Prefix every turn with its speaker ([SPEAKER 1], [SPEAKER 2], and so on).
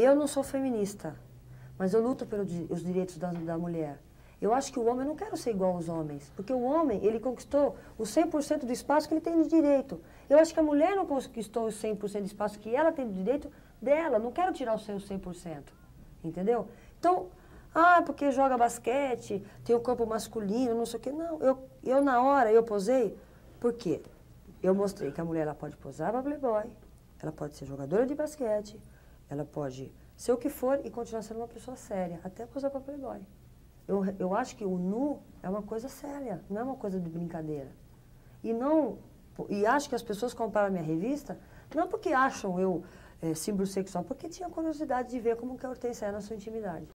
[SPEAKER 1] Eu não sou feminista, mas eu luto pelos direitos da, da mulher. Eu acho que o homem, eu não quero ser igual aos homens, porque o homem, ele conquistou o 100% do espaço que ele tem de direito. Eu acho que a mulher não conquistou o 100% do espaço que ela tem de direito dela. Não quero tirar o seu 100%, entendeu? Então, ah, porque joga basquete, tem o corpo masculino, não sei o quê. Não, eu, eu na hora, eu posei, por quê? Eu mostrei que a mulher ela pode posar para Playboy, ela pode ser jogadora de basquete, ela pode ser o que for e continuar sendo uma pessoa séria, até posar para Playboy. Eu, eu acho que o nu é uma coisa séria, não é uma coisa de brincadeira. E não e acho que as pessoas comparam a minha revista, não porque acham eu é, símbolo sexual, porque tinha curiosidade de ver como que a Hortência é na sua intimidade.